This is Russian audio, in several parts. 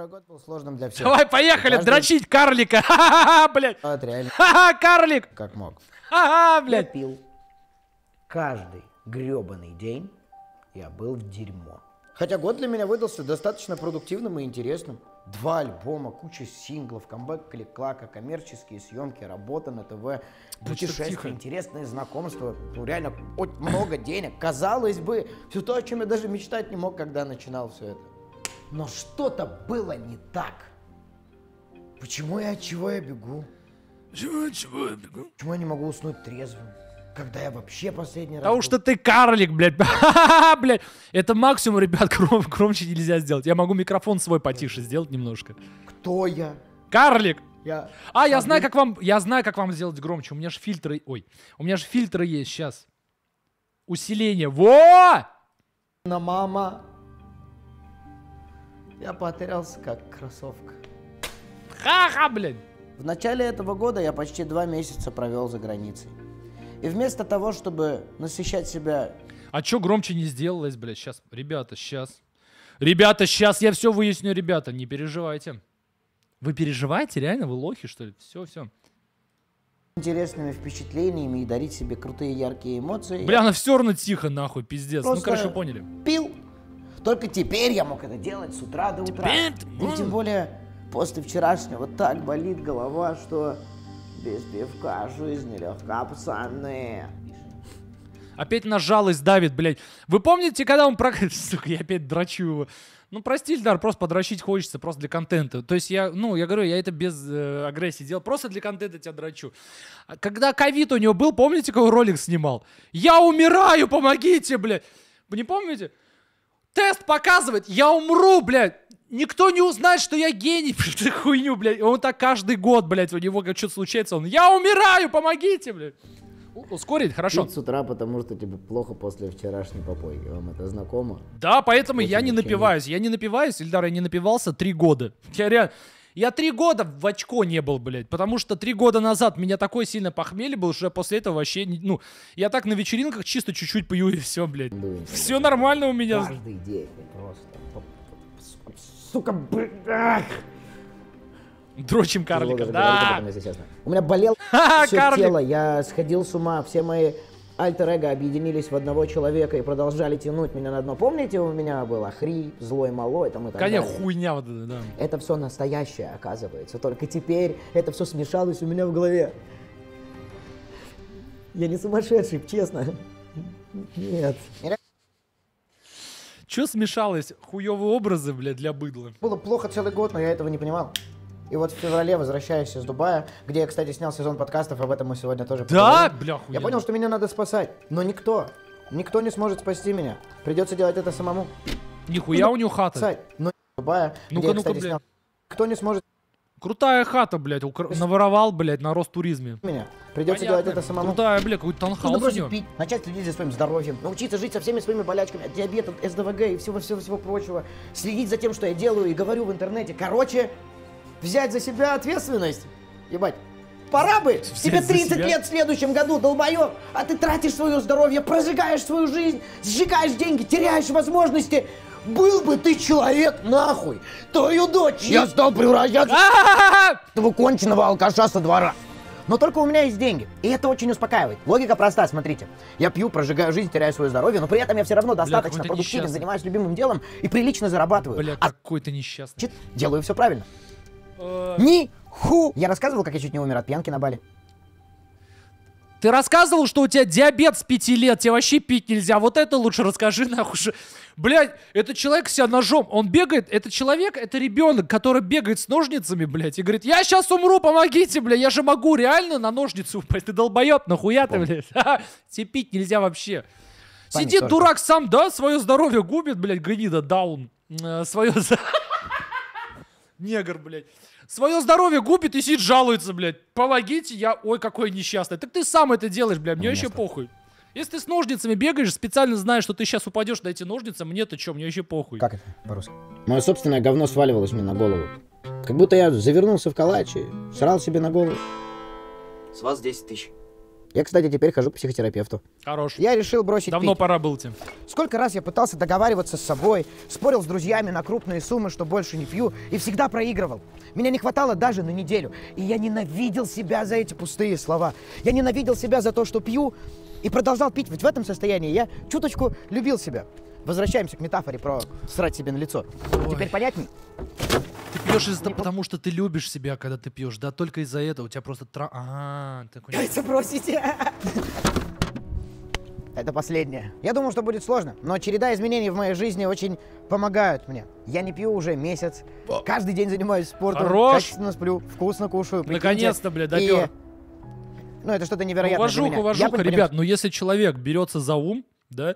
Второй год был сложным для всех. Давай, поехали, Каждый- дрочить карлика. Ха-ха-ха, блядь. Вот реально Ха-ха, карлик. как мог. Ха-ха, Я блядь. пил. Каждый гребаный день я был в дерьмо. Хотя год для меня выдался достаточно продуктивным и интересным. Два альбома, куча синглов, камбэк Клик-Клака, коммерческие съемки, работа на ТВ, путешествия, интересные знакомства. Ну, реально, очень много денег. Казалось бы, все то, о чем я даже мечтать не мог, когда начинал все это. Но что-то было не так. Почему и от чего я бегу? Почему я не могу уснуть трезвым? Когда я вообще последний раз... Потому что ты карлик, блядь. Блядь. Это максимум, ребят, гром- громче нельзя сделать. Я могу микрофон свой потише сделать немножко. Кто я? Карлик. Я... А, я знаю, как вам, я знаю, как вам сделать громче. У меня же фильтры, ой, у меня же фильтры есть сейчас. Усиление. Во! На мама. Я потерялся как кроссовка. Ха-ха, блядь. В начале этого года я почти два месяца провел за границей. И вместо того, чтобы насыщать себя... А чё громче не сделалось, блядь? Сейчас, ребята, сейчас. Ребята, сейчас я все выясню, ребята, не переживайте. Вы переживаете, реально? Вы лохи, что ли? Все, все. интересными впечатлениями и дарить себе крутые яркие эмоции. Бля, она все равно тихо, нахуй, пиздец. Ну, Просто- короче, поняли. я пил. Только теперь я мог это делать с утра до утра. Теперь И тем более после вчерашнего так болит голова, что без пивка жизнь нелегка, пацаны. Опять на жалость давит, блядь. Вы помните, когда он про... Сука, я опять драчу его. Ну, прости, Ильдар, просто подрочить хочется, просто для контента. То есть я, ну, я говорю, я это без э, агрессии делал, просто для контента тебя драчу. А когда ковид у него был, помните, какой ролик снимал? Я умираю, помогите, блядь. Вы не помните? Тест показывает, я умру, блядь. Никто не узнает, что я гений, эту хуйню, блядь. Он так каждый год, блядь, у него как что-то случается, он, я умираю, помогите, блядь. Ускорить, хорошо. Пить с утра, потому что тебе плохо после вчерашней попойки. Вам это знакомо? Да, поэтому я Очень не вообще напиваюсь. Я не напиваюсь, Ильдар, я не напивался три года. Я реально... Я три года в очко не был, блядь, потому что три года назад меня такой сильно похмелье был, что я после этого вообще, ну, я так на вечеринках чисто чуть-чуть пью и все, блядь. Было Все нормально у меня. Каждый день просто. Сука, Сука, блядь. Дрочим карлика, да. У меня болело Ха-ха, все карлик. тело, я сходил с ума, все мои альтер-эго объединились в одного человека и продолжали тянуть меня на дно. Помните, у меня был Ахри, злой малой, там и так Конечно, далее? хуйня вот эта, да. Это все настоящее, оказывается. Только теперь это все смешалось у меня в голове. Я не сумасшедший, честно. Нет. Че смешалось? Хуевые образы, блядь, для быдла. Было плохо целый год, но я этого не понимал. И вот в феврале возвращаюсь из Дубая, где я, кстати, снял сезон подкастов, об этом мы сегодня тоже Да, поговорим. бля, Я понял, что меня надо спасать, но никто, никто не сможет спасти меня. Придется делать это самому. Нихуя у него хата. Спасать. Но Дубая, Ну-ка, где я, ну-ка, кстати, снял. Кто не сможет Крутая хата, блядь, укра- наворовал, блядь, на Ростуризме. меня? Придется делать это самому. Крутая, блядь, какой Нужно таунхаус у бросить него. пить, начать следить за своим здоровьем, научиться жить со всеми своими болячками, от диабета, СДВГ и всего-всего-всего прочего, следить за тем, что я делаю и говорю в интернете. Короче, взять за себя ответственность. Ебать, пора бы! Тебе за 30 себя? лет в следующем году, долбоёб, а ты тратишь свое здоровье, прожигаешь свою жизнь, сжигаешь деньги, теряешь возможности. Был бы ты человек, нахуй! Твою дочь я стал превращаться этого конченого алкаша со двора. Но только у меня есть деньги, и это очень успокаивает. Логика проста, смотрите. Я пью, прожигаю жизнь, теряю свое здоровье, но при этом я все равно достаточно ты продуктивен, несчастный. занимаюсь любимым делом и прилично зарабатываю. Бля, а какой ты несчастный. делаю все правильно. Э, Ни ху. Я рассказывал, как я чуть не умер от пьянки на Бали. Ты рассказывал, что у тебя диабет с 5 лет, тебе вообще пить нельзя. Вот это лучше расскажи, нахуй. же. Блядь, этот человек себя ножом, он бегает, это человек, это ребенок, который бегает с ножницами, блядь, и говорит, я сейчас умру, помогите, блядь, я же могу реально на ножницу упасть. Ты долбоеб, нахуя ты, блядь? Тебе пить нельзя вообще. Сидит дурак сам, да, свое здоровье губит, блядь, гнида, даун. Э, Свое... Негр, блядь. Свое здоровье губит и сидит, жалуется, блядь. Помогите, я... Ой, какой несчастный. Так ты сам это делаешь, блядь, мне вообще похуй. Если ты с ножницами бегаешь, специально знаешь, что ты сейчас упадешь на эти ножницы, мне-то что, мне вообще похуй. Как это по-русски? Мое собственное говно сваливалось мне на голову. Как будто я завернулся в калач и срал себе на голову. С вас 10 тысяч. Я, кстати, теперь хожу к психотерапевту. Хорош. Я решил бросить Давно пить. пора был тебе. Сколько раз я пытался договариваться с собой, спорил с друзьями на крупные суммы, что больше не пью, и всегда проигрывал. Меня не хватало даже на неделю. И я ненавидел себя за эти пустые слова. Я ненавидел себя за то, что пью, и продолжал пить. Ведь в этом состоянии я чуточку любил себя. Возвращаемся к метафоре про срать себе на лицо. Ой. Теперь понятней? Ты пьешь из-за потому, что ты любишь себя, когда ты пьешь. Да, только из-за этого у тебя просто тра... А, такой... Яйца бросите. Это последнее. Я думал, что будет сложно, но череда изменений в моей жизни очень помогают мне. Я не пью уже месяц. Каждый день занимаюсь спортом. Хорош. Качественно сплю, вкусно кушаю. Наконец-то, бля, И- допер. Ну, это что-то невероятное Уважуха, уважуха, ребят, но если человек берется за ум, да,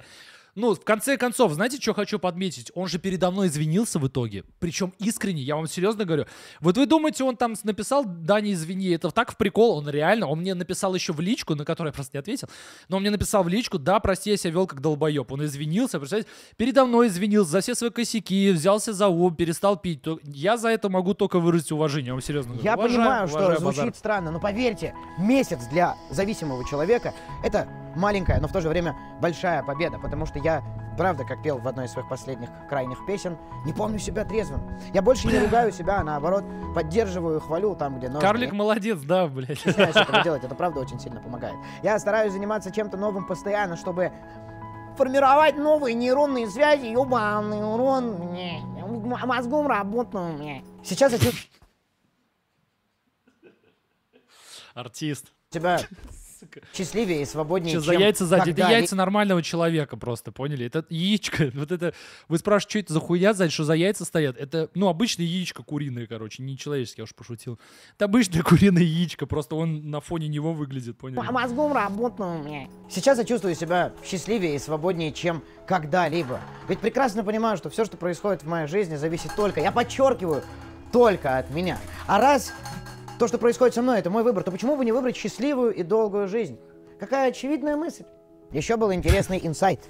ну, в конце концов, знаете, что хочу подметить? Он же передо мной извинился в итоге. Причем искренне, я вам серьезно говорю. Вот вы думаете, он там написал «Даня, извини», это так в прикол, он реально, он мне написал еще в личку, на которую я просто не ответил, но он мне написал в личку, да, прости, я себя вел как долбоеб. Он извинился, представляете, передо мной извинился за все свои косяки, взялся за ум, перестал пить. Я за это могу только выразить уважение, я вам серьезно говорю. Я Уважаю, понимаю, что уважаю звучит базар. странно, но поверьте, месяц для зависимого человека — это маленькая, но в то же время большая победа, потому что я, правда, как пел в одной из своих последних крайних песен, не помню себя трезвым. Я больше не ругаю себя, а наоборот, поддерживаю, хвалю там, где нужно. Карлик молодец, да, блядь. стесняюсь этого делать, это правда очень сильно помогает. Я стараюсь заниматься чем-то новым постоянно, чтобы формировать новые нейронные связи, ебаный урон, не, м- мозгом работаю, не. Сейчас я чувствую Артист. Себя счастливее и свободнее, Что за чем яйца сзади? Это яйца нормального человека просто, поняли? Это яичко, вот это... Вы спрашиваете, что это за хуйня сзади, что за яйца стоят? Это, ну, обычное яичко куриное, короче, не человеческое, я уж пошутил. Это обычное куриное яичко, просто он на фоне него выглядит, поняли? М- Мозгом работаю, не. Сейчас я чувствую себя счастливее и свободнее, чем когда-либо. Ведь прекрасно понимаю, что все, что происходит в моей жизни, зависит только, я подчеркиваю, только от меня. А раз то, что происходит со мной, это мой выбор, то почему бы не выбрать счастливую и долгую жизнь? Какая очевидная мысль. Еще был интересный инсайт.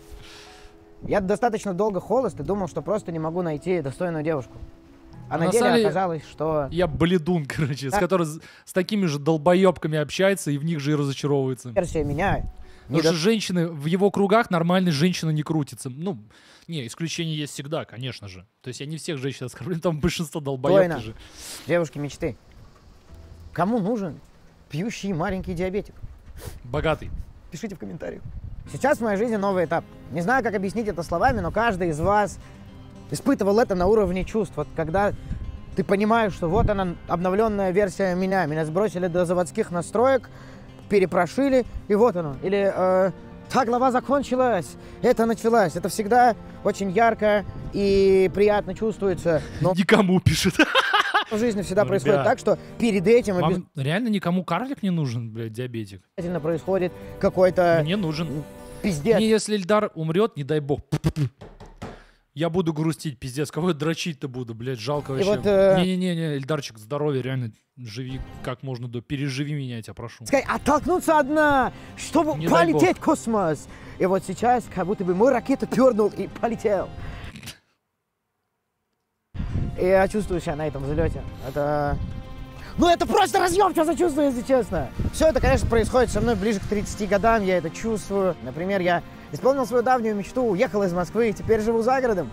Я достаточно долго холост и думал, что просто не могу найти достойную девушку. А, А на на деле оказалось, что... Я бледун, короче, с Да. которым с, с такими же долбоебками общается и в них же и разочаровывается. Версия меня... Потому что женщины в его кругах нормальной женщины не крутятся. Ну, не, исключения есть всегда, конечно же. То есть я не всех женщин оскорбляю, там большинство долбоебки же. Девушки мечты. Кому нужен пьющий маленький диабетик? Богатый. Пишите в комментариях. Сейчас в моей жизни новый этап. Не знаю, как объяснить это словами, но каждый из вас испытывал это на уровне чувств. Вот когда ты понимаешь, что вот она, обновленная версия меня. Меня сбросили до заводских настроек, перепрошили, и вот оно. Или э, та глава закончилась, это началась. Это всегда очень ярко и приятно чувствуется. Но Никому пишет. в жизни всегда Ну, происходит ребят, так, что перед этим Вам реально никому карлик не нужен, блядь, диабетик? обязательно происходит какой-то Мне нужен. пиздец. Мне если Эльдар умрет, не дай бог. Я буду грустить, пиздец. Кого я дрочить-то буду, блядь, жалко вообще. вот, э, Не-не-не, Эльдарчик, здоровья, реально, живи как можно до... Переживи меня, я тебя прошу. Сказать, оттолкнуться одна, чтобы Не полететь в космос. И вот сейчас, как будто бы мой ракета пернул и полетел. Я чувствую себя на этом взлете. Это... Ну это просто разъем, что за чувство, если честно. Все это, конечно, происходит со мной ближе к 30 годам, я это чувствую. Например, я исполнил свою давнюю мечту, уехал из Москвы и теперь живу за городом.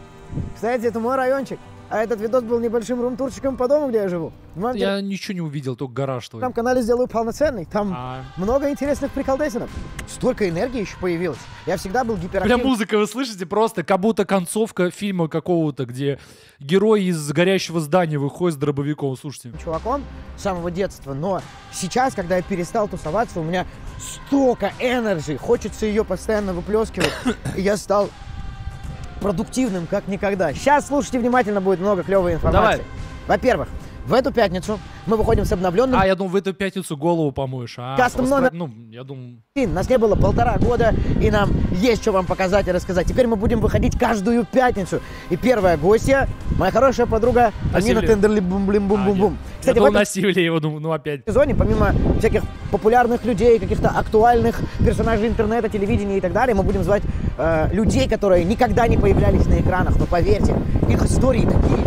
Кстати, это мой райончик. А этот видос был небольшим рум-турчиком по дому, где я живу. Я ничего не увидел, только гараж твой. телеграм-канале сделаю полноценный. Там А, много интересных приколдесинов. Столько энергии еще появилось. Я всегда был гиперактивным музыка, вы слышите? Просто как будто концовка фильма какого-то, где герой из горящего здания выходит с дробовиком. Слушайте. чуваком с самого детства. Но сейчас, когда я перестал тусоваться, у меня столько энергии. Хочется ее постоянно выплескивать. И я стал продуктивным, как никогда. Сейчас слушайте внимательно, будет много клевой информации. Давай. Во-первых, в эту пятницу мы выходим с обновленным А, я думал, в эту пятницу голову помоешь. А, Кастом просто- номер. Ну, я думал... Блин, Нас не было полтора года, и нам есть что вам показать и рассказать. Теперь мы будем выходить каждую пятницу. И первая гостья, моя хорошая подруга Амина. Тендерли бум блим бум А, бум бум я Кстати, в думал, этом насилие его, думаю, ну опять. сезоне, помимо всяких популярных людей, каких-то актуальных персонажей интернета, телевидения и так далее, мы будем звать э, людей, которые никогда не появлялись на экранах. Но поверьте, их истории такие,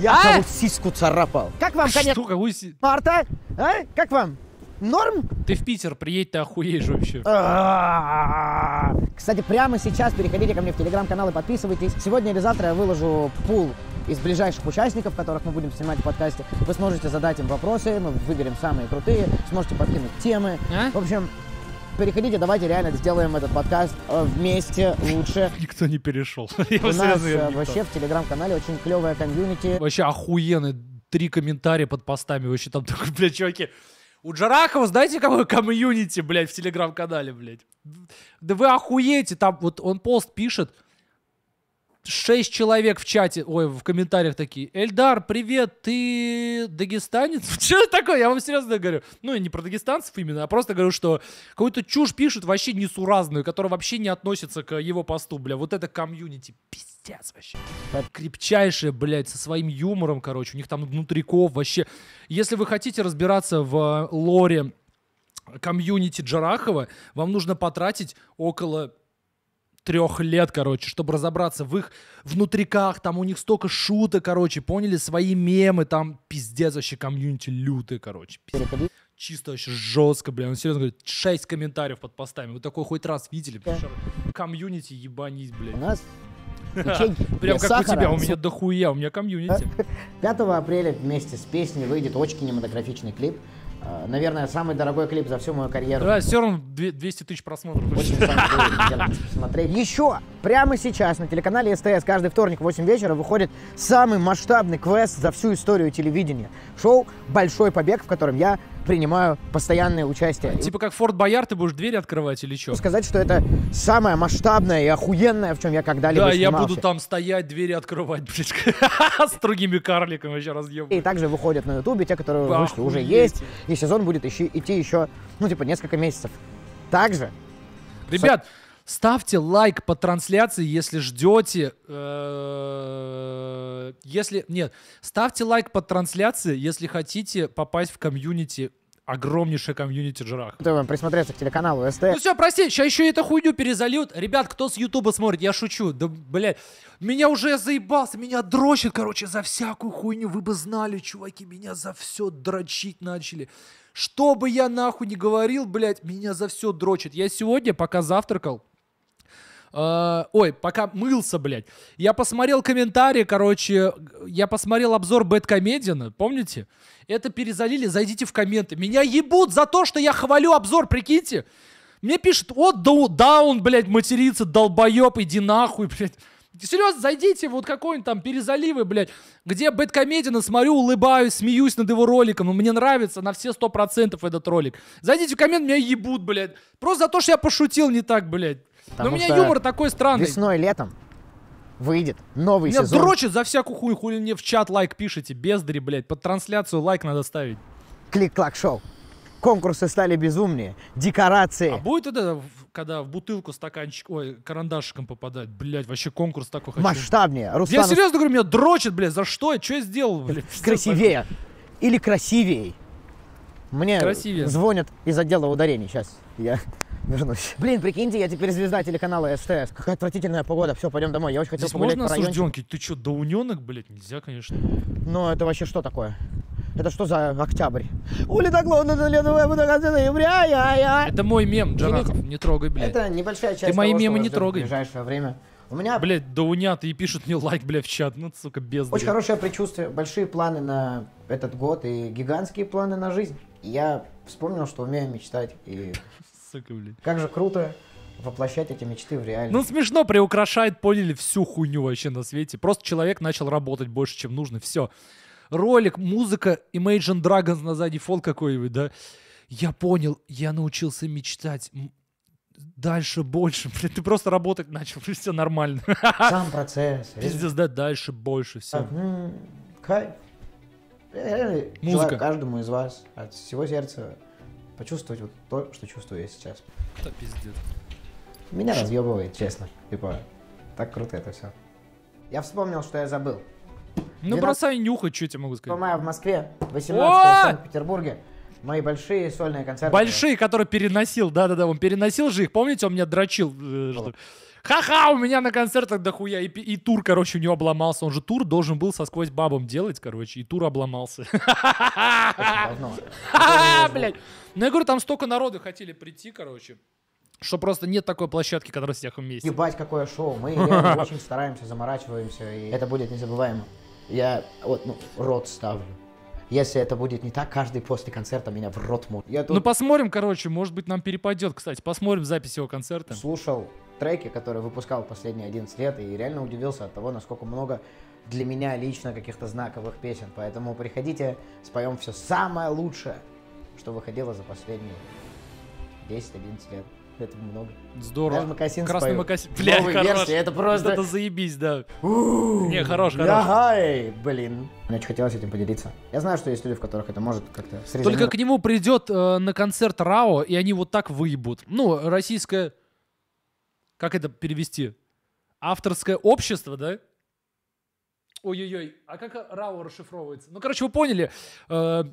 я А? кому сиську царапал. Как вам, конец Что, какой си- марта? А? Как вам? Норм? Ты в Питер приедь, ты охуеешь вообще. А. Кстати, прямо сейчас переходите ко мне в телеграм-канал и подписывайтесь. Сегодня или завтра я выложу пул из ближайших участников, которых мы будем снимать в подкасте. Вы сможете задать им вопросы, мы выберем самые крутые, сможете подкинуть темы. А? В общем, переходите, давайте реально сделаем этот подкаст э, вместе лучше. Никто не перешел. У нас э, вообще в телеграм-канале очень клевая комьюнити. Вообще охуенный. Три комментария под постами. Вообще там такой, блядь, чуваки. У Джарахова, знаете, какое комьюнити, блядь, в телеграм-канале, блядь? Да вы охуеете, там вот он пост пишет, шесть человек в чате, ой, в комментариях такие. Эльдар, привет, ты дагестанец? Что это такое? Я вам серьезно говорю. Ну, не про дагестанцев именно, а просто говорю, что какую-то чушь пишут вообще несуразную, которая вообще не относится к его посту, бля. Вот это комьюнити, пиздец вообще. Крепчайшее, блядь, со своим юмором, короче. У них там внутриков вообще. Если вы хотите разбираться в лоре комьюнити Джарахова, вам нужно потратить около трех лет, короче, чтобы разобраться в их внутриках, там у них столько шуток, короче, поняли, свои мемы, там пиздец вообще комьюнити лютый, короче. пиздец. Чисто вообще жестко, бля. Он серьезно говорит, 6 комментариев под постами. Вы такой хоть раз видели? Что Комьюнити ебанись, У блядь. нас печеньки Прям как у тебя, у меня дохуя, у меня комьюнити. 5 апреля вместе с песней выйдет очень кинематографичный клип. Э, Наверное, самый дорогой клип за всю мою карьеру. Да, все равно две- 200 тысяч просмотров. Очень посмотреть. Еще прямо сейчас на телеканале СТС каждый вторник в 8 вечера выходит самый масштабный квест за всю историю телевидения. Шоу «Большой побег», в котором я принимаю постоянное участие. Типа как Форт Бояр, ты будешь двери открывать или что? сказать, что это самое масштабное и охуенное, в чем я когда-либо Да, я снимался. буду там стоять, двери открывать, блядь, с другими карликами вообще разъебать. И также выходят на Ютубе те, которые Вы вышли, уже есть. И сезон будет идти еще, ну, типа, несколько месяцев. Также Ребят, ставьте лайк по трансляции, если ждете... э, Если... Нет, ставьте лайк под трансляции, если хотите попасть в комьюнити, огромнейшее комьюнити. Стоит вам присмотреться к телеканалу Ну СТС. все, прости, сейчас еще эту хуйню перезальют. Ребят, кто с Ютуба смотрит, я шучу. Да, блядь, меня уже заебался, меня дрочит, короче, за всякую хуйню. Вы бы знали, чуваки, меня за все дрочить начали. Что бы я нахуй не говорил, блядь, меня за все дрочит. Я сегодня, пока завтракал, э, ой, пока мылся, блядь, я посмотрел комментарии, короче, я посмотрел обзор Бэткомедиана, помните? Это перезалили, зайдите в комменты. Меня ебут за то, что я хвалю обзор, прикиньте. Мне пишут, вот дау- даун, блядь, матерится, долбоеб, иди нахуй, блядь. Серьезно, зайдите вот какой-нибудь там перезаливы, блядь, где Бэткомедиана смотрю, улыбаюсь, смеюсь над его роликом, но мне нравится на все сто процентов этот ролик. Зайдите в коммент, меня ебут, блядь. Просто за то, что я пошутил не так, блядь. Но у меня юмор такой странный. Весной, летом выйдет новый Меня сезон. дрочит за всякую хуйню, хули мне в чат лайк пишите, бездари, блядь, под трансляцию лайк надо ставить. Клик-клак-шоу. Конкурсы стали безумнее. Декорации. А будет это, когда в бутылку стаканчик, ой, карандашиком попадать, блядь, вообще конкурс такой хочу. масштабнее. Я Руслан серьезно говорю, меня дрочит, блядь, за что? Что я сделал, блядь? красивее. Или красивее. Мне Красивее. звонят из отдела ударений. Сейчас я вернусь. Блин, прикиньте, я теперь звезда телеканала СТС. Какая отвратительная погода. Все, пойдем домой. Я очень хотел Здесь погулять можно по осужденки? Ты что, доуненок, блядь? Нельзя, конечно. Но это вообще что такое? Это что за октябрь? Это мой мем, Джарахов, не трогай, блядь. Это небольшая часть мои того, что мемы не трогай. В ближайшее время. У меня Блядь, доунят и пишут мне лайк, блядь, в чат. Ну, сука, бездарь. очень хорошее предчувствие, большие планы на этот год и гигантские планы на жизнь. И я вспомнил, что умею мечтать. И Сука, блядь. как же круто воплощать эти мечты в реальность. Ну, смешно, приукрашает, поняли, всю хуйню вообще на свете. Просто человек начал работать больше, чем нужно, все. Ролик, музыка, Imagine Dragons на задний фон какой-нибудь, да? Я понял, я научился мечтать. Дальше больше. Блин, ты просто работать начал, все нормально. Сам процесс. Пиздец, да, дальше больше, все. М, Кайф. Реально Музыка. желаю каждому из вас от всего сердца почувствовать вот то, что чувствую я сейчас. Да, пиздец. Меня разъебывает, честно. Типа, так круто это все. Я вспомнил, что я забыл. Ну, 12 бросай нюхать, что я тебе могу 1 сказать. мая в Москве, 18 О! в Санкт-Петербурге. Мои большие сольные концерты. Большие, которые переносил, да-да-да, он переносил же их, помните, он меня дрочил. э, что, Ха-ха, у меня на концертах дохуя, и, и тур, короче, у него обломался. Он же тур должен был со сквозь бабам делать, короче, и тур обломался. Давно. Ха-ха, блядь. Ну, я говорю, там столько народу хотели прийти, короче, что просто нет такой площадки, которая всех вместе. Ебать, какое шоу. Мы очень стараемся, заморачиваемся, и это будет незабываемо. Я вот, ну, рот ставлю. Если это будет не так, каждый после концерта меня в рот может. Тут Ну, посмотрим, короче, может быть, нам перепадет, кстати. Посмотрим запись его концерта. слушал треки, которые выпускал последние 11 лет, и реально удивился от того, насколько много для меня лично каких-то знаковых песен. Поэтому приходите, споем все самое лучшее, что выходило за последние 10-11 лет. Это много. Здорово. Даже Мокасин Красный спою. Мокасин. В Блядь, новой хорош. версии, это просто- Это заебись, да. Не, хорош, хорош. Ай, блин. Мне очень хотелось этим поделиться. Я знаю, что есть люди, в которых это может как-то Только срезонировать. к нему придет э, на концерт Рао, и они вот так выебут. Ну, российское... Как это перевести? Авторское общество, да? Ой-ой-ой, а как Рао расшифровывается? Ну, короче, вы поняли. Э,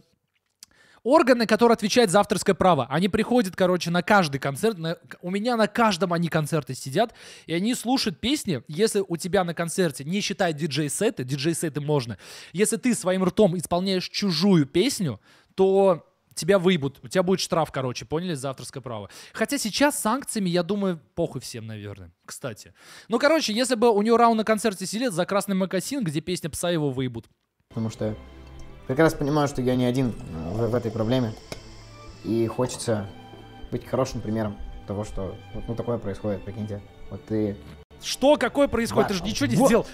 органы, которые отвечают за авторское право, они приходят, короче, на каждый концерт. на- у меня на каждом они концерты сидят, и они слушают песни. Если у тебя на концерте, не считая диджей-сеты, диджей-сеты можно, если ты своим ртом исполняешь чужую песню, то тебя выебут, у тебя будет штраф, короче, поняли, за авторское право. Хотя сейчас с санкциями, я думаю, похуй всем, наверное, кстати. Ну, короче, если бы у него Рау на концерте сидит за красный макасин, где песня пса его выебут. Потому что прекрасно понимаю, что я не один в, в этой проблеме. И хочется быть хорошим примером того, что вот ну, такое происходит, прикиньте. Вот ты... Что, какое происходит? Ты же ничего не вот. сделал.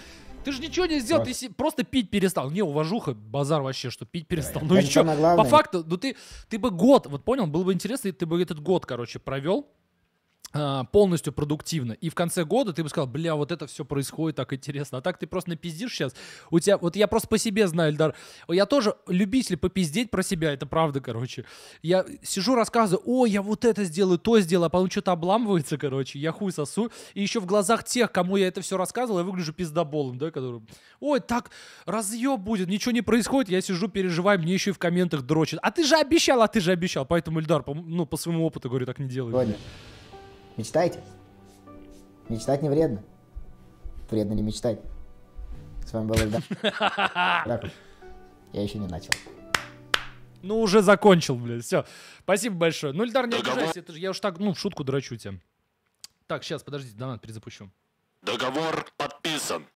Ты же ничего не сделал, ты Просто. си- просто пить перестал. Не, уважуха, базар вообще, что пить перестал. Да, Ну и что? По факту, ну ты, ты бы год, вот понял, было бы интересно, ты бы этот год, короче, провел полностью продуктивно. И в конце года ты бы сказал, бля, вот это все происходит так интересно. А так ты просто напиздишь сейчас. У тебя, вот я просто по себе знаю, Эльдар. Я тоже любитель попиздеть про себя, это правда, короче. Я сижу, рассказываю, о, я вот это сделаю, то сделаю, а потом что-то обламывается, короче, я хуй сосу. И еще в глазах тех, кому я это все рассказывал, я выгляжу пиздоболом, да, который, ой, так разъеб будет, ничего не происходит, я сижу, переживаю, мне еще и в комментах дрочат. А ты же обещал, а ты же обещал. Поэтому, Эльдар, по, ну, по своему опыту говорю, так не делай. Сегодня. Мечтайте. Мечтать не вредно. Вредно не мечтать. С вами был вот. Я еще не начал. Ну, уже закончил, блядь, все. Спасибо большое. Ну, Эльдар, не обижайся, это же я уж так, ну, в шутку дрочу тебя. Так, сейчас, подождите, донат перезапущу. Договор подписан.